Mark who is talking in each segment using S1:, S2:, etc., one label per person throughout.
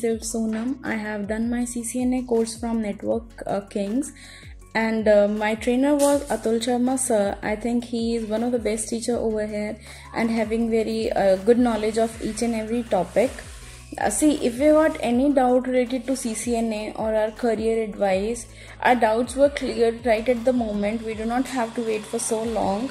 S1: myself Sonam. I have done my CCNA course from Network uh, Kings and uh, my trainer was Atul Sharma sir. I think he is one of the best teacher over here and having very uh, good knowledge of each and every topic. Uh, see, if we got any doubt related to CCNA or our career advice, our doubts were cleared right at the moment. We do not have to wait for so long.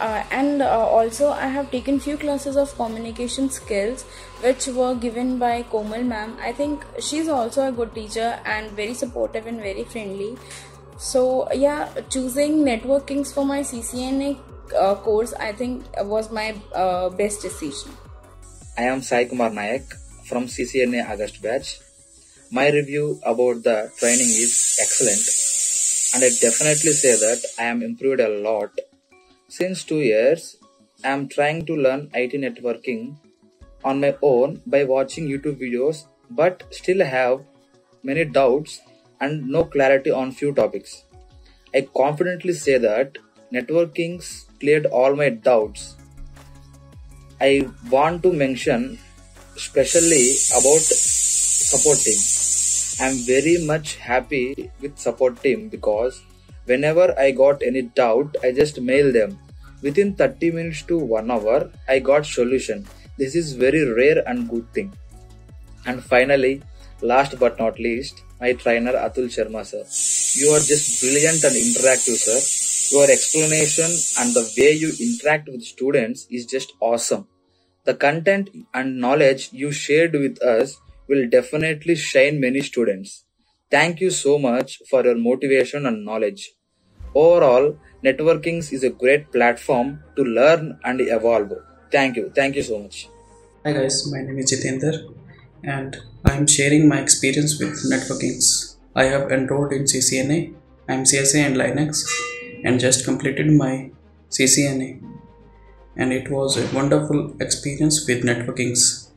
S1: Uh, and uh, also i have taken few classes of communication skills which were given by komal ma'am i think she's also a good teacher and very supportive and very friendly so yeah choosing Network Kings for my ccna uh, course i think was my uh, best decision
S2: I am Sai Kumar Nayak from CCNA August batch. My review about the training is excellent and I definitely say that I am improved a lot. Since 2 years, I am trying to learn IT networking on my own by watching YouTube videos but still have many doubts and no clarity on few topics. I confidently say that networking's cleared all my doubts I want to mention specially about support team. I'm very much happy with support team because whenever I got any doubt, I just mail them. Within 30 minutes to 1 hour, I got solution. This is very rare and good thing. And finally, last but not least, my trainer Atul Sharma sir. You are just brilliant and interactive sir. Your explanation and the way you interact with students is just awesome. The content and knowledge you shared with us will definitely shine many students. Thank you so much for your motivation and knowledge. Overall, networking is a great platform to learn and evolve. Thank you. Thank you so much.
S3: Hi guys, my name is Jitendra and I am sharing my experience with Network Kings. I have enrolled in CCNA, MCSA and Linux and just completed my CCNA and it was a wonderful experience with Network Kings.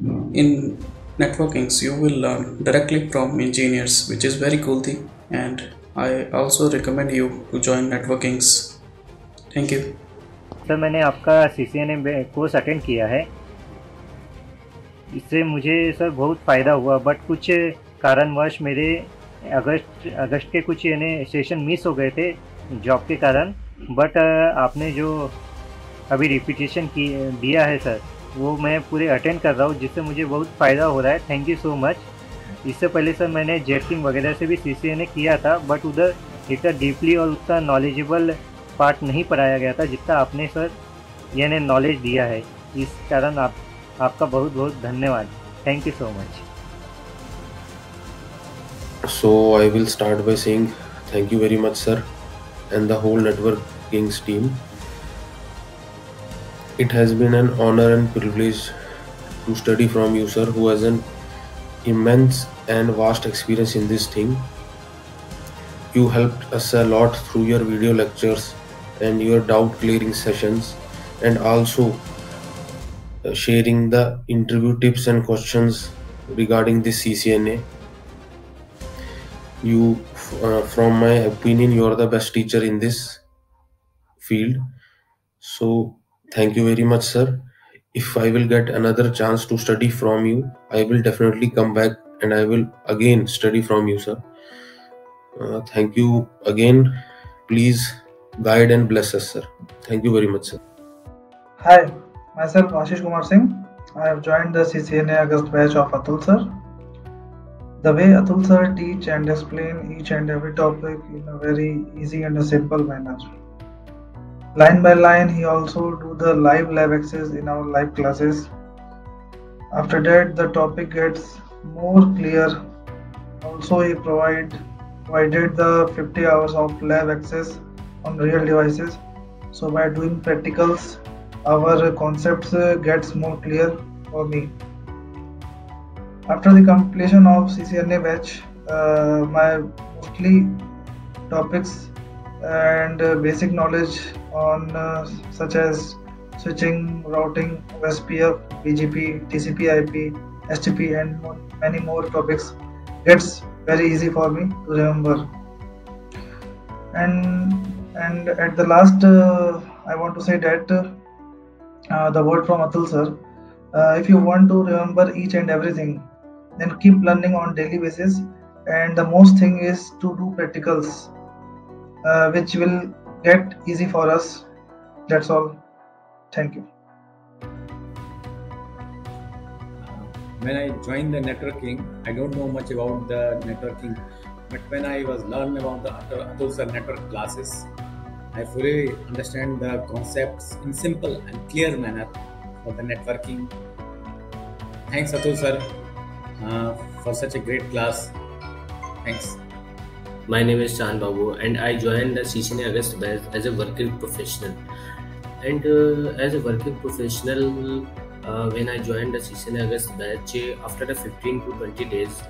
S3: In Network Kings you will learn directly from engineers which is very cool thing and I also recommend you to join networkings. Thank you.
S4: Sir मैंने आपका C C N A course attend किया है इससे मुझे sir बहुत फ़ायदा हुआ but कुछ कारणवश मेरे अगस्त अगस्त के कुछ यानी सेशन मिस हो गए थे जॉब के कारण बट आपने जो अभी रिपीटेशन की, दिया है सर वो मैं पूरे अटेंड कर रहा हूँ, जिससे मुझे बहुत फ़ायदा हो रहा है थैंक यू सो मच इससे पहले सर मैंने जेट किंग वगैरह से भी सी किया था बट उधर इतना डीपली और उतना नॉलेजेबल पार्ट नहीं पढ़ाया गया था जितना आपने सर यानी नॉलेज दिया है। इस कारण आप, आपका बहुत बहुत धन्यवाद। Thank you so much
S5: so I will start by saying thank you very much sir and the whole Network Kings team it has been an honour and privilege to study from you sir who has an immense and vast experience in this thing. You helped us a lot through your video lectures and your doubt clearing sessions, and also uh, sharing the interview tips and questions regarding the CCNA. You, uh, from my opinion, you are the best teacher in this field. So, thank you very much, sir. If I will get another chance to study from you, I will definitely come back and I will again study from you, sir. Uh, thank you again. Please guide and bless us, sir. Thank you very much, sir.
S6: Hi, myself Ashish Kumar Singh. I have joined the CCNA August batch of Atul sir. The way Atul sir teach and explain each and every topic in a very easy and a simple manner. Line by line, he also do the live lab access in our live classes. After that, the topic gets more clear. Also, he provide provided the 50 hours of lab access on real devices. So by doing practicals, our concepts uh, gets more clear for me. After the completion of CCNA batch, uh, my mostly topics and uh, basic knowledge on uh, such as switching, routing, OSPF, BGP, TCP/IP, STP, and mo- many more topics gets very easy for me to remember. And and at the last, uh, I want to say that uh, the word from Atul sir. Uh, if you want to remember each and everything, then keep learning on daily basis and the most thing is to do practicals uh, which will get easy for us that's all thank you
S7: when I joined the networking, I don't know much about the networking, but when I was learning about the Atul sir network classes, I fully understand the concepts in simple and clear manner for the networking. Thanks Atul sir uh, for such a great class. Thanks.
S8: My name is Chan Babu and I joined the CCNA August batch as a working professional. And uh, as a working professional, uh, when I joined the CCNA August batch, after the 15 to 20 days,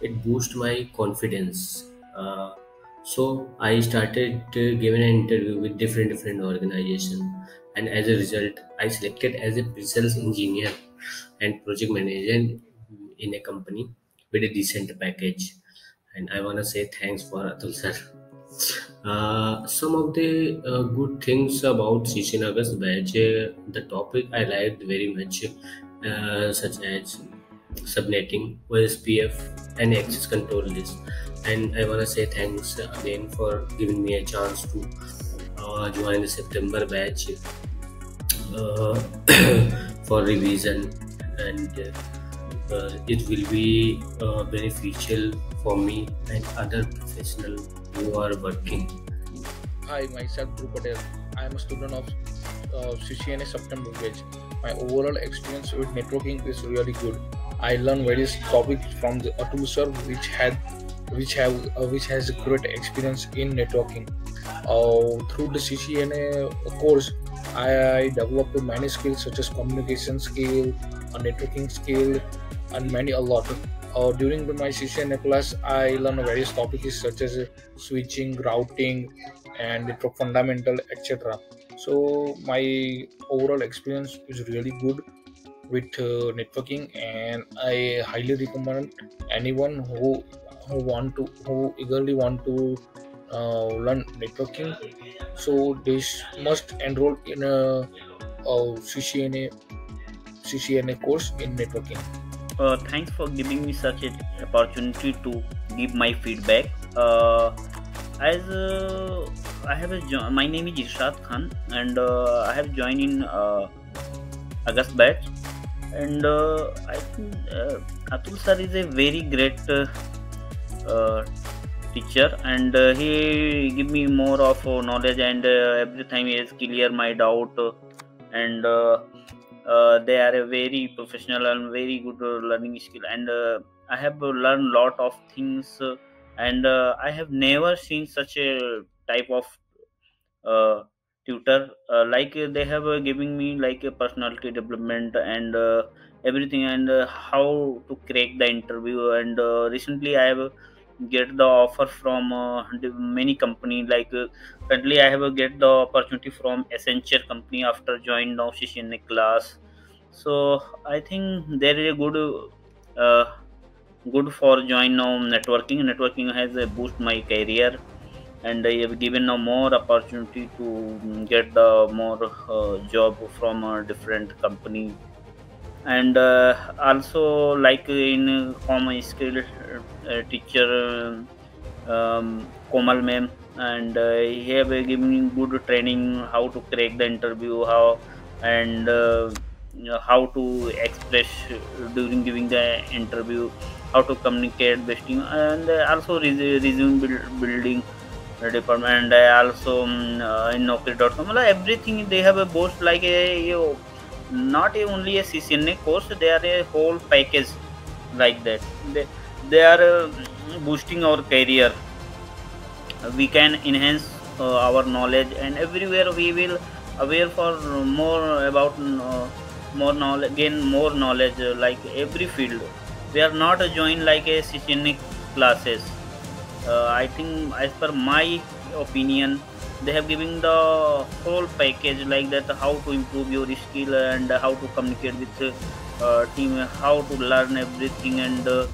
S8: it boosted my confidence. Uh, so I started uh, giving an interview with different different organizations, and as a result, I selected as a pre-sales engineer and project manager in a company with a decent package. And I want to say thanks for Atul sir. Uh, some of the uh, good things about batch, uh, the topic I liked very much, uh, such as subnetting, OSPF, and access control list. And I want to say thanks again for giving me a chance to uh, join the September batch uh, for revision, and it will be beneficial for me and other professionals who are working.
S9: Hi, myself Dhruv Patel. I am a student of uh, CCNA September batch. My overall experience with networking is really good. I learned various topics from the Atul sir, which had which have uh, which has great experience in networking. Uh, through the CCNA course, I developed many skills such as communication skill, networking skill, and many a lot. Uh, during my CCNA class, I learned various topics such as switching, routing, and fundamental, etc. So my overall experience is really good with uh, networking, and I highly recommend anyone who who want to who eagerly want to uh, learn networking. So they must enroll in a, a CCNA CCNA course in networking.
S10: Uh, thanks for giving me such an opportunity to give my feedback. Uh, as uh, I have a my name is Irshad Khan and uh, I have joined in uh, August batch and uh, I think Atul sir is a very great teacher and he give me more of knowledge and every time he has clear my doubt and they are a very professional and very good uh, learning skill. And uh, i have learned a lot of things uh, and uh, i have never seen such a type of uh, tutor. Like they have giving me like a personality development and everything and how to crack the interview. And recently i have get the offer from many company. Like currently i have get the opportunity from accenture company after joining now CCNA class. So i think there is a good uh, good for join now networking. Networking has uh, boost my career and i have given now more opportunity to get the more uh, job from a different company and uh, also like in common skill uh, teacher um, Komal ma'am and uh, he have given good training how to crack the interview how and uh, how to express during giving the interview how to communicate besting and also resume building department and also um, uh, in naukri.com everything they have a boast like a you know, not only a CCNA course they are a whole package like that. They, they are uh, boosting our career. We can enhance uh, our knowledge and everywhere we will aware for more about uh, more knowledge gain more knowledge uh, like every field. We are not joined like a CCNA classes. Uh, i think as per my opinion. They have given the whole package like that how to improve your skill and how to communicate with uh, team how to learn everything and uh,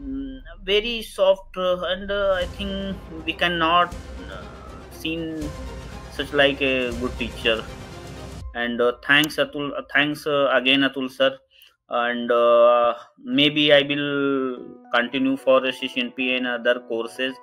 S10: mm, very soft uh, and uh, i think we cannot uh, seen such like a good teacher. And uh, thanks atul thanks again atul sir. And maybe I will continue for CCNP and other courses.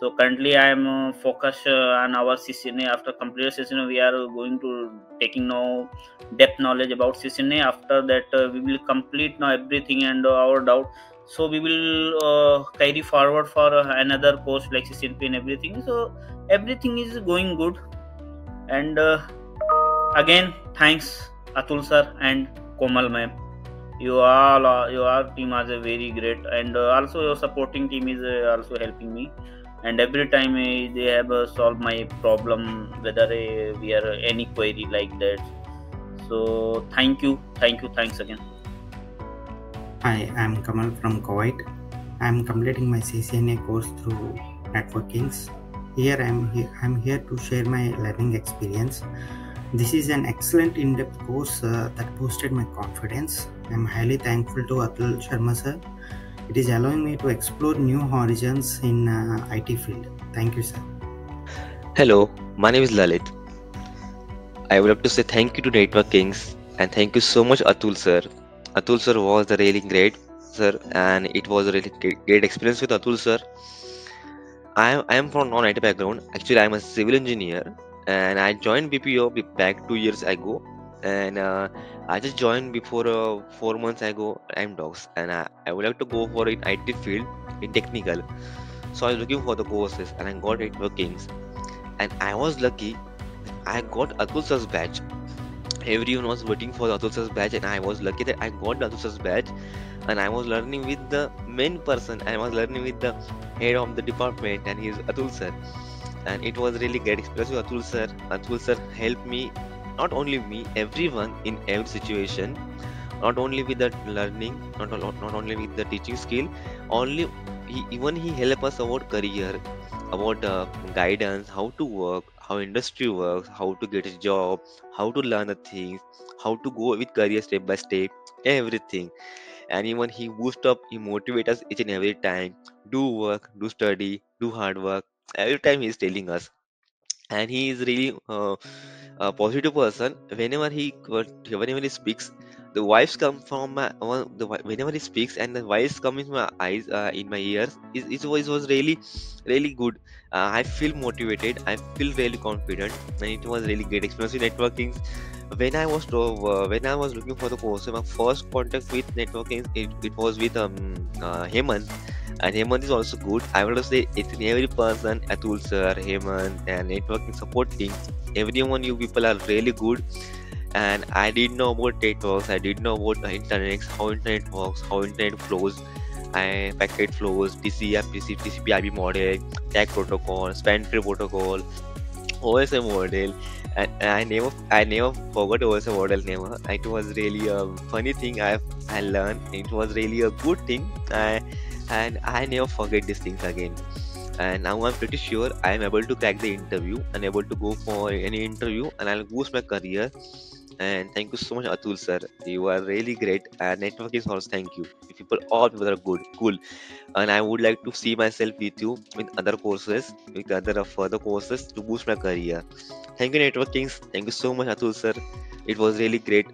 S10: So currently I am uh, focused uh, on our CCNA. After complete CCNA, we are going to taking now depth knowledge about CCNA. After that, uh, we will complete now everything and our doubt. So we will uh, carry forward for uh, another course like CCNP and everything. So everything is going good. And uh, again, thanks Atul sir and Komal ma'am you all your team a very great and also your supporting team is also helping me and every time uh, they have uh, solved my problem whether uh, we are any query like that so thank you thank you thanks again
S11: Hi, I'm Kamal from Kuwait. I'm completing my CCNA course through Network Kings. Here I'm here, I'm here to share my learning experience. This is an excellent in-depth course uh, that boosted my confidence. I'm highly thankful to Atul Sharma sir. It is allowing me to explore new horizons in uh, IT field. Thank you, sir.
S12: Hello, my name is Lalit. I would like to say thank you to Network Kings and thank you so much Atul sir. Atul sir was really great sir and it was a really great, great experience with Atul sir. I am, I am from non-IT background. Actually, I am a civil engineer and I joined BPO back two years ago. And uh, I just joined before uh, four months ago. I'm dogs, and I, I would like to go for in IT field in technical. So I was looking for the courses, and I got it workings. And I was lucky. I got Atul sir's badge. Everyone was waiting for the Atul sir's badge, and I was lucky that I got the Atul sir's badge. And I was learning with the main person. I was learning with the head of the department, and he is Atul sir and it was really great experience with Atul sir. Atul sir helped me, not only me, everyone in every situation, not only with the learning, not, not, not only with the teaching skill, only he, even he help us about career, about uh, guidance, how to work, how industry works, how to get a job, how to learn the things, how to go with career step by step, everything. And even he boost up, he motivate us each and every time. Do work, do study, do hard work every time he is telling us and he is really uh, a positive person whenever he whenever he speaks the vibes come from my one- the whenever he speaks and the vibes come in my eyes uh, in my ears his, his voice was really really good. Uh, i feel motivated. I feel really confident. And it was really great experience with networking. When i was uh, when i was looking for the course my first contact with networking it, it was with um uh, Hemant and Hemant is also good. I want to say it's in every person, Atul sir, Hemant, and networking support team. Everyone, you people are really good. And I did know about networks. I did know about the internet, how internet works, how internet flows, and packet flows, TCP, TCP, IP model, tag protocol, span tree protocol, OSM model. And I never, I never forgot OSM model. Never. It was really a funny thing I I learned. It was really a good thing. I and I never forget these things again. And now I'm pretty sure I am able to crack the interview and able to go for any interview and I'll boost my career. And thank you so much, Atul sir. You are really great. And network is also thank you. People, all people are good, cool. And I would like to see myself with you with other courses, with other further courses to boost my career. Thank you, Network Kings. Thank you so much, Atul sir. It was really great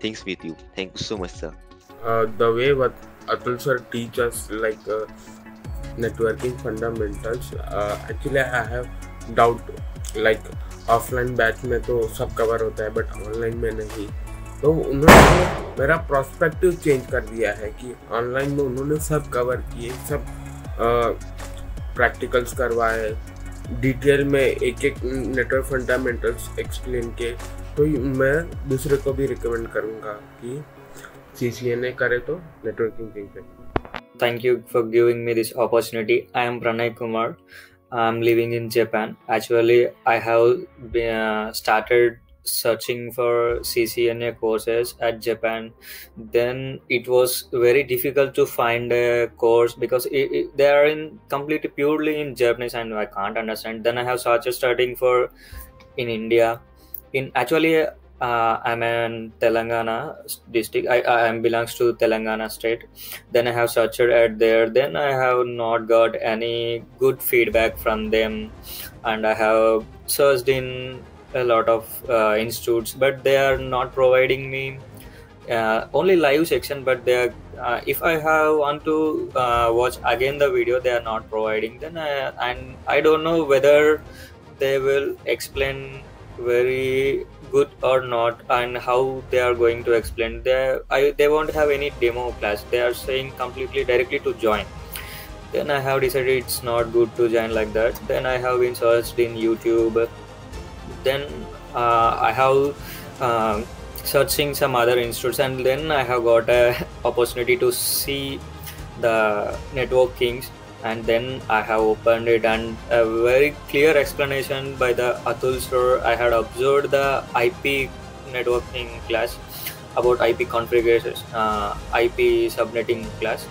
S12: things with you. Thank you so much, sir.
S13: uh, the way what Atul sir teach us like uh, networking fundamentals uh, actually I have doubt like offline batch में तो सब cover होता है but online में नहीं। तो उन्होंने मेरा प्रोस्पेक्टिव चेंज कर दिया है कि ऑनलाइन में उन्होंने सब कवर किए सब प्रैक्टिकल्स करवाए डिटेल में एक एक नेटवर्क फंडामेंटल्स एक्सप्लेन किए। तो मैं दूसरे को भी रिकमेंड करूँगा कि सी सी एन ए करे तो नेटवर्किंग पे
S14: Thank you for giving me this opportunity. I am Pranay Kumar. I'm living in Japan. Actually, I have been, uh, started searching for CCNA courses at Japan. Then it was very difficult to find a course because it, it, they are in completely purely in Japanese and I can't understand. Then I have started studying for in India. In actually, uh, I'm in Telangana district. I, am belongs to Telangana state. Then I have searched at there. Then I have not got any good feedback from them, and I have searched in a lot of uh, institutes, but they are not providing me uh, only live section but they are uh, if i have want to uh, watch again the video they are not providing then I, and i don't know whether they will explain very good or not and how they are going to explain. They I, they won't have any demo class. They are saying completely directly to join. Then i have decided it's not good to join like that. Then i have been searched in youtube. Then uh, i have uh, searching some other institutes. And then i have got a opportunity to see the network kings and then i have opened it and a very clear explanation by the atul sir i had observed the ip networking class about ip configuration uh, ip subnetting class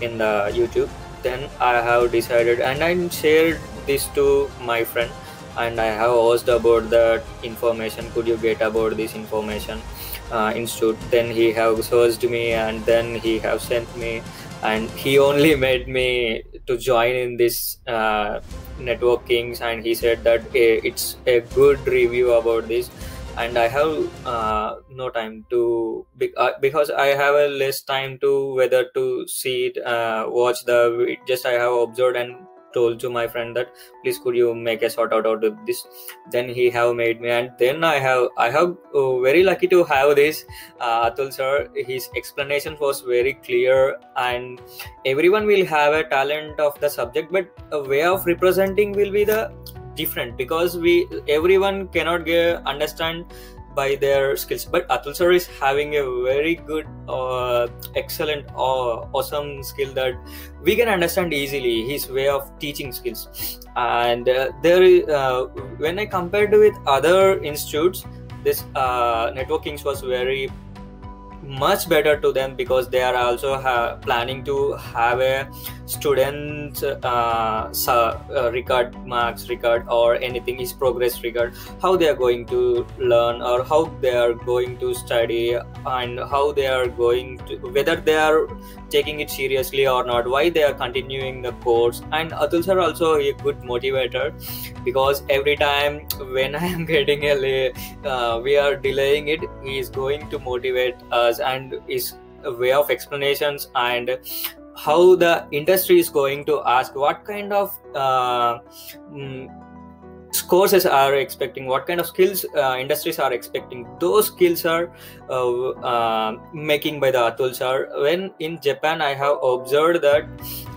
S14: in the youtube. Then i have decided and i shared this to my friend and i have asked about that information. Could you get about this information uh, institute? Then he have searched me and then he have sent me and he only made me to join in this uh, Network Kings and he said that eh, it's a good review about this and i have uh, no time to uh, because i have a less time to whether to see it uh, watch the just i have observed and told to my friend that please could you make a sort out out of this? Then he have made me and then i have i have uh, very lucky to have this. Uh, atul sir his explanation was very clear and everyone will have a talent of the subject but a way of representing will be the different because we everyone cannot get understand by their skills. But atul sir is having a very good uh, excellent uh, awesome skill that we can understand easily his way of teaching skills. And uh, there uh, when i compared with other institutes this uh, networking was very much better to them because they are also ha- planning to have a student uh, uh, record marks record or anything is progress record. How they are going to learn or how they are going to study and how they are going to whether they are taking it seriously or not why they are continuing the course. And atul sir also a good motivator because every time when i am getting a uh, we are delaying it he is going to motivate us and is a way of explanations and how the industry is going to ask what kind of uh, mm, courses are expecting what kind of skills uh, industries are expecting those skills are uh, uh, making by the atul sir when in japan i have observed that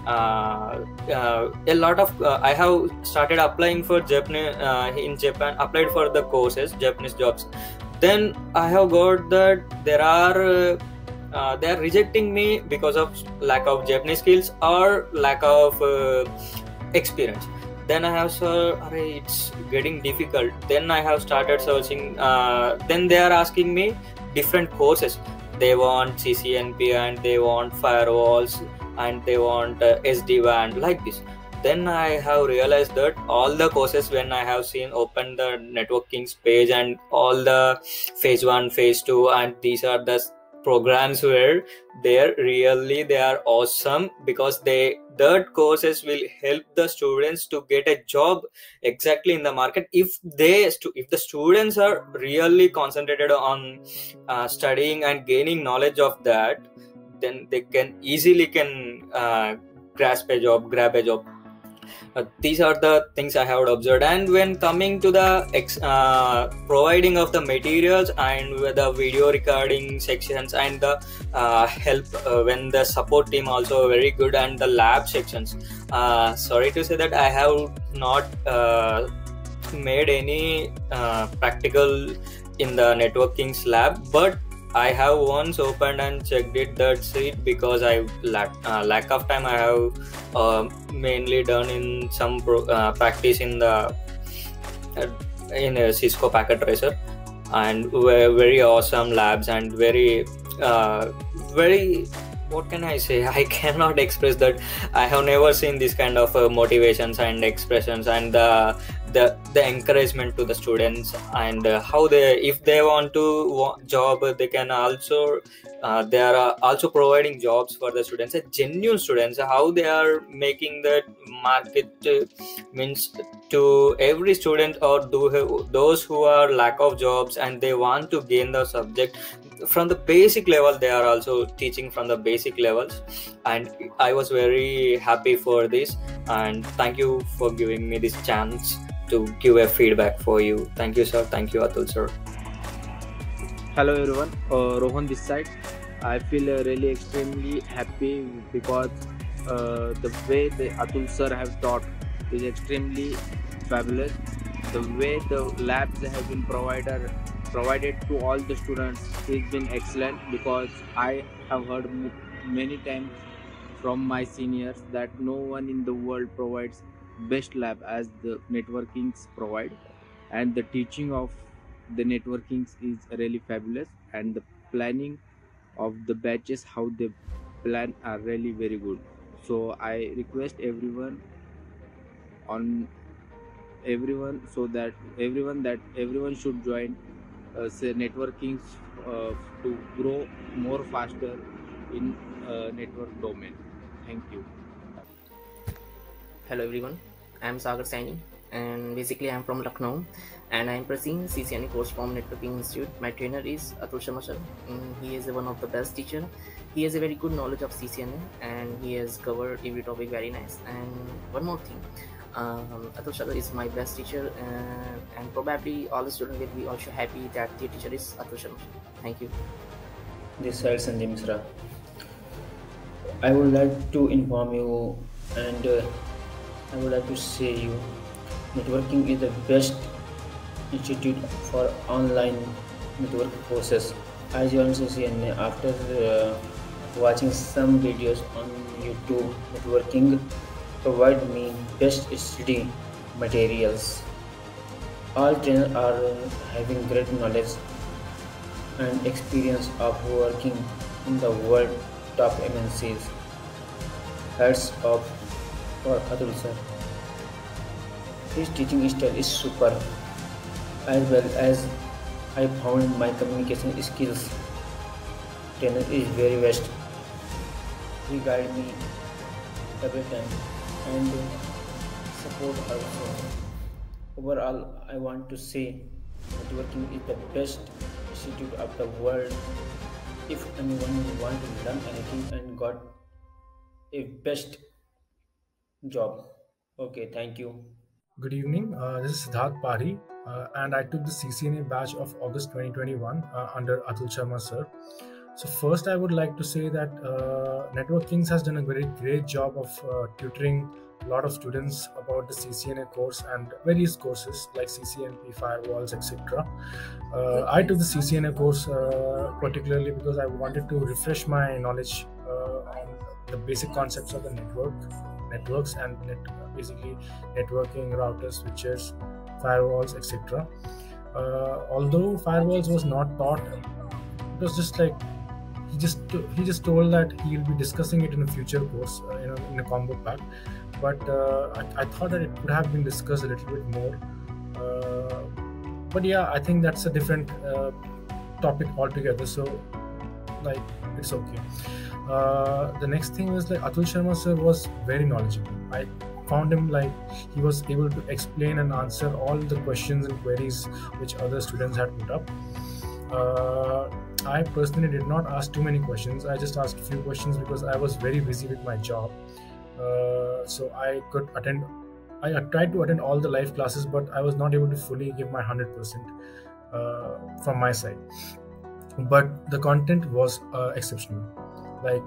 S14: uh, uh, a lot of uh, i have started applying for japanese in japan applied for the courses japanese jobs then i have got that there are they are rejecting me because of lack of Japanese skills or lack of experience. Then I have so it's getting difficult. Then I have started searching. Uh, then they are asking me different courses. They want CCNP and they want firewalls and they want uh, SD WAN like this then i have realized that all the courses when i have seen open the networking's page and all the phase one phase two and these are the programs where they're really they are awesome because they that courses will help the students to get a job exactly in the market if they if the students are really concentrated on uh, studying and gaining knowledge of that then they can easily can uh, grasp a job grab a job uh, these are the things i have observed. And when coming to the ex, uh, providing of the materials and the video recording sections and the uh, help uh, when the support team also very good and the lab sections. Uh, sorry to say that i have not made any practical in the networking lab but I have once opened and checked it. That's it because I lack uh, lack of time. I have uh, mainly done in some pro, uh, practice in the uh, in a Cisco packet tracer, and very awesome labs and very uh, very what can I say? I cannot express that. I have never seen this kind of uh, motivations and expressions and the the the encouragement to the students and uh, how they if they want to job they can also uh, they are also providing jobs for the students uh, genuine students how they are making the market uh, means to every student or do, those who are lack of jobs and they want to gain the subject from the basic level they are also teaching from the basic levels. And i was very happy for this and thank you for giving me this chance to give a feedback for you. Thank you sir. Thank you atul sir.
S15: Hello everyone. Uh, rohan this side. I feel uh, really extremely happy because uh, the way the atul sir have taught is extremely fabulous. The way the labs have been provided provided to all the students has been excellent because I have heard many times from my seniors that no one in the world provides best lab as the Network Kings provide. And the teaching of the Network Kings is really fabulous. And the planning of the batches how they plan are really very good. So i request everyone on everyone so that everyone that everyone should join uh, say networking uh, to grow more faster in uh, network domain. Thank you.
S16: Hello everyone i'm sagar saini and basically i'm from lucknow and i'm pursuing ccna course from networking institute my trainer is atul sharma he is one of the best teacher he has a very good knowledge of ccna and he has covered every topic very nice and one more thing um, Atul Sharma is my best teacher uh, and probably all the students will be also happy that the teacher is Atul Sharma. Thank you.
S17: This is Sanjay Misra. I would like to inform you and uh, I would like to say you networking is the best institute for online network courses. I joined CCNA after uh, watching some videos on YouTube networking provide me best study materials. All trainers are having great knowledge and experience of working in the world top MNCs. Heads of for Atul sir. His teaching style is super as well as I found my communication skills. Trainer is very best. He guide me every time and support also. Overall, I want to say networking is the best institute of the world. If anyone want to learn anything and got a best job. Okay, thank you.
S18: Good evening. Uh, this is Siddharth Pari, uh, and I took the CCNA batch of August 2021 uh, under Atul Sharma sir. So first, I would like to say that uh, Network Kings has done a very great job of uh, tutoring a lot of students about the CCNA course and various courses like CCNP, firewalls, etc. Uh, I took the CCNA course uh, particularly because I wanted to refresh my knowledge uh, on the basic concepts of the network, networks, and net, basically networking, routers, switches, firewalls, etc. Uh, although firewalls was not taught, it was just like he just he just told that he will be discussing it in a future course uh, in a combo pack but uh, I, I, thought that it could have been discussed a little bit more. Uh, but yeah i think that's a different uh, topic altogether. So like it's okay uh, the next thing is like atul sharma sir was very knowledgeable i found him like he was able to explain and answer all the questions and queries which other students had put up uh, I personally did not ask too many questions. I just asked a few questions because I was very busy with my job. Uh, so I could attend. I tried to attend all the live classes, but I was not able to fully give my hundred percent uh, from my side. But the content was uh, exceptional. Like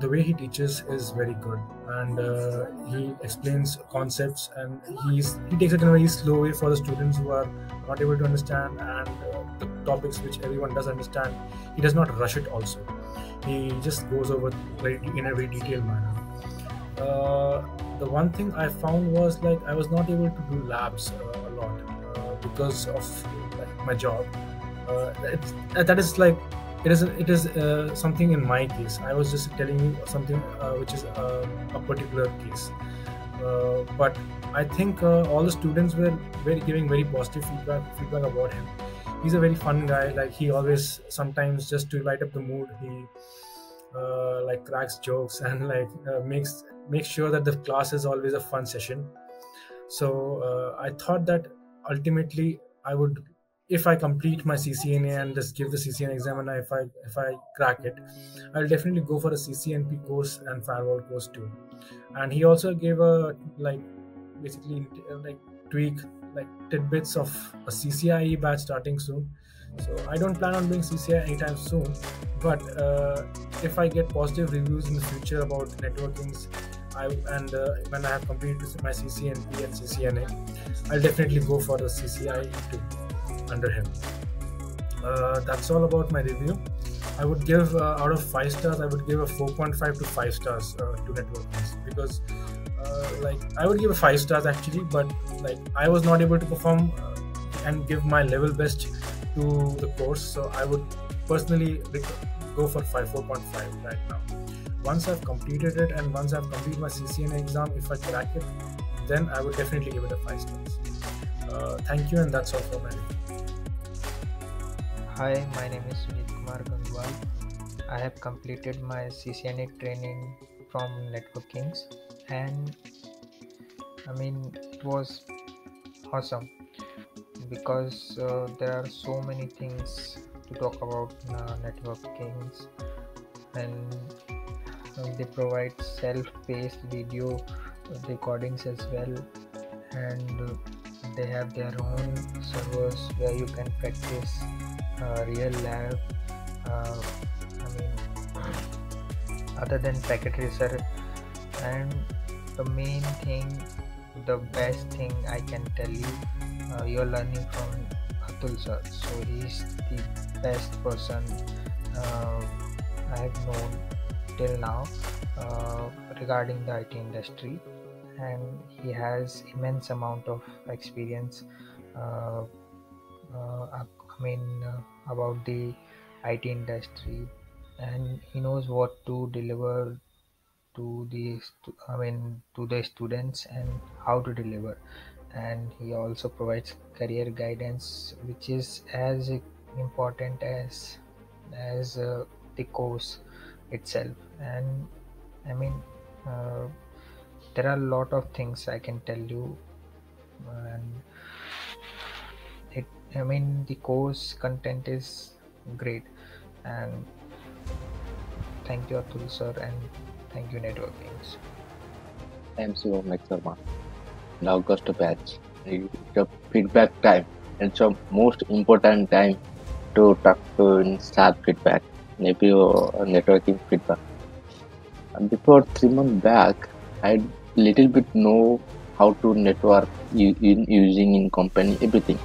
S18: the way he teaches is very good, and uh, he explains concepts, and he's he takes it in a very slow way for the students who are not able to understand and the topics which everyone does understand. He does not rush it also. He just goes over very in a very detailed manner. Uh, the one thing i found was like i was not able to do labs uh, a lot uh, because of like, my job. uh, that is like it is it is uh, something in my case i was just telling you something uh, which is a particular case but i think all the students were very giving very positive feedback feedback about him he's a very fun guy. Like he always sometimes just to light up the mood, he uh, like cracks jokes and like uh, makes makes sure that the class is always a fun session. So uh, I thought that ultimately I would, if I complete my CCNA and just give the CCNA exam and if I if I crack it, I'll definitely go for a CCNP course and firewall course too. And he also gave a like basically like tweak like tidbits of a CCIE batch starting soon. So I don't plan on doing CCIE anytime soon, but uh, if I get positive reviews in the future about Network Kings, I and uh, when I have completed my CCNP and CCNA, I'll definitely go for the CCIE too under him. Uh, that's all about my review. I would give uh, out of five stars. I would give a 4.5 to five stars uh, to Network Kings because, uh, like, I would give a five stars actually, but like I was not able to perform uh, and give my level best to the course, so I would personally go for five 4.5 right now. Once I've completed it and once I've completed my CCNA exam, if I crack it, then I would definitely give it a five stars. Uh, thank you, and that's all for my review.
S19: Hi, my name is Sunit Kumar Gangwal. I have completed my CCNA training from Network Kings and I mean it was awesome because uh, there are so many things to talk about uh, Network Kings and uh, they provide self-paced video recordings as well and they have their own servers where you can practice real lab uh, I mean other than packet tracer. And the main thing the best thing I can tell you uh, you're learning from Atul sir. So he's the best person uh, I have known till now uh, regarding the IT industry. And he has immense amount of experience uh, uh, I mean uh, about the IT industry and he knows what to deliver to the I mean to the students and how to deliver. And he also provides career guidance which is as important as as uh, the course itself. And I mean uh, there are a lot of things I can tell you and I mean the course content is great and thank you Atul sir and thank you Network Kings.
S20: I am Shivam Sharma. In August batch, a feedback time. It's a most important time to talk to start feedback, maybe networking feedback. Before three months back, I little bit know how to network using in company everything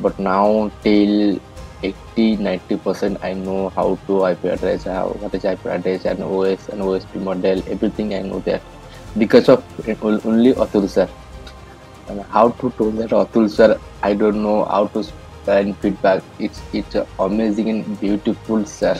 S20: but now till 80 90 percent i know how to ip address how what is ip address and os and osp model everything i know that because of only atul sir. And how to tell that atul sir i don't know how to send feedback. It's it's amazing and beautiful sir.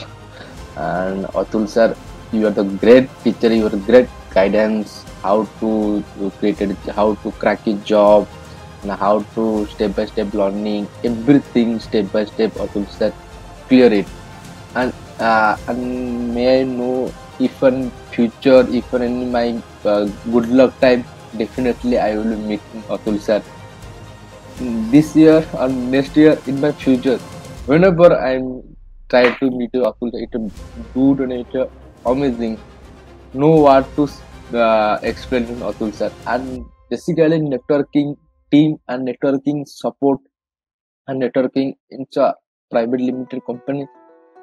S20: And atul sir you are the great teacher you are great guidance how to create it how to crack a job and how to step by step learning everything step by step to start clear it. And uh, and may I know if in future if in my uh, good luck time definitely I will meet Atul sir this year or next year in my future whenever I'm try to meet Atul it's good and it's amazing. Know what to uh, explain Atul sir and basically networking team and networking support and networking it's a private limited company.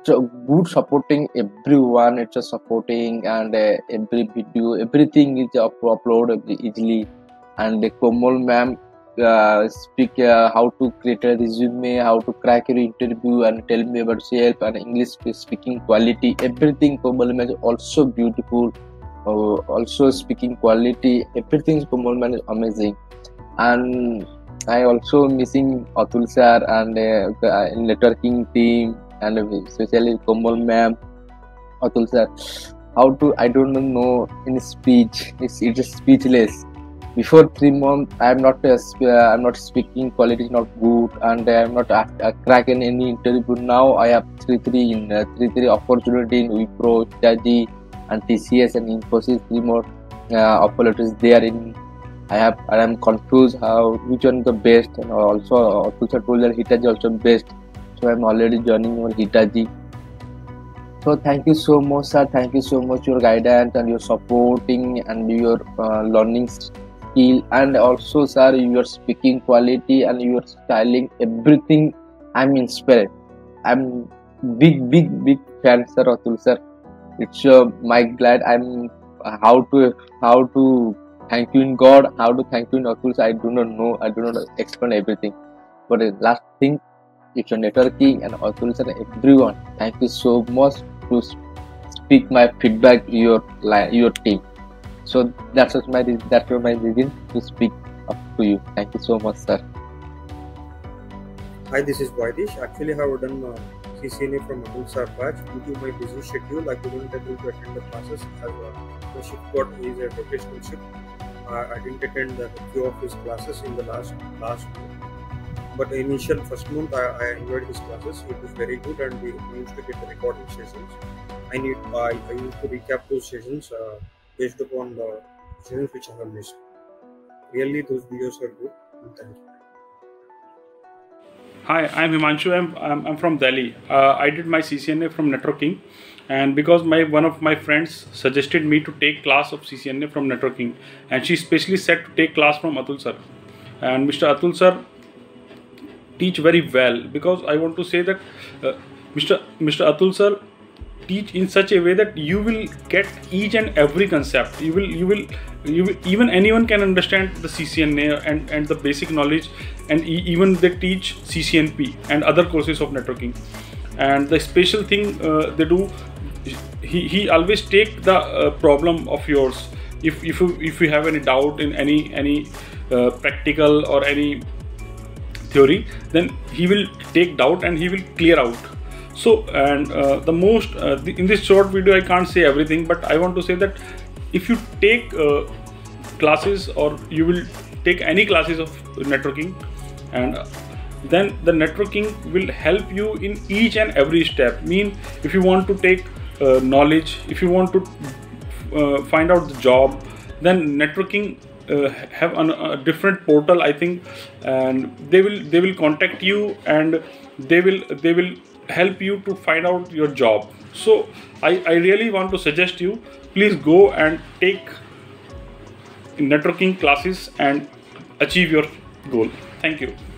S20: So good supporting everyone it's a supporting and uh, every video everything is up upload easily. And the komal ma'am uh, speak uh, how to create a resume how to crack your interview and tell me about yourself and english speaking quality. Everything komal ma'am is also beautiful. Uh, also speaking quality. Everything komal ma'am is amazing and I also missing Atul sir and uh, networking team and especially Komal ma'am, Atul sir. How to I don't know in speech. It's it's speechless. Before three months, I'm not uh, I'm not speaking quality is not good and I'm not uh, uh, cracking any interview. Now I have three three in uh, three three opportunity in Wipro, Hitachi, and TCS and Infosys. Three more uh, opportunities there in I have I am confused how which one is the best and also also told that Hitachi also best. So I'm already joining on Hitachi. So thank you so much, sir. Thank you so much your guidance and your supporting and your uh, learning skill and also sir your speaking quality and your styling everything. I'm inspired. I'm big big big fan sir Atul sir. It's uh, my glad I'm how to how to thank you in God, how to thank you in Oculus, I do not know, I do not explain everything. But the last thing, it's your networking and Oculus and everyone, thank you so much to speak my feedback your your team. So that's was my that was my reason to speak up to you. Thank you so much, sir.
S21: Hi, this is Vaidish. Actually, I have done uh, CCNA from Sir batch. Due to my busy schedule, I couldn't able to attend the classes as uh, the shift got is a rotational shift. I didn't attend a few of his classes in the last last month. But initial first month, I, I enjoyed his classes. It was very good, and we used to get the recording sessions. I need I, I used to recap those sessions uh, based upon the sessions which I have missed. Really, those videos are good. Thank you.
S22: Hi, I'm Himanshu. I'm, I'm, I'm from Delhi. Uh, I did my CCNA from Network Kings, and because my one of my friends suggested me to take class of CCNA from Network Kings, and she specially said to take class from Atul sir, and Mr. Atul sir teach very well because I want to say that uh, Mr. Mr. Atul sir teach in such a way that you will get each and every concept you will you will you will, even anyone can understand the ccna and and the basic knowledge and e- even they teach ccnp and other courses of networking and the special thing uh, they do he, he always take the uh, problem of yours. If, if you if you have any doubt in any any uh, practical or any theory then he will take doubt and he will clear out. So and uh, the most uh, the, in this short video i can't say everything but i want to say that if you take uh, classes or you will take any classes of networking and then the networking will help you in each and every step. Mean if you want to take uh, knowledge. If you want to uh, find out the job then Network Kings uh, have an, a different portal i think and they will they will contact you and they will they will help you to find out your job. So I, I really want to suggest you please go and take Network Kings classes and achieve your goal. Thank you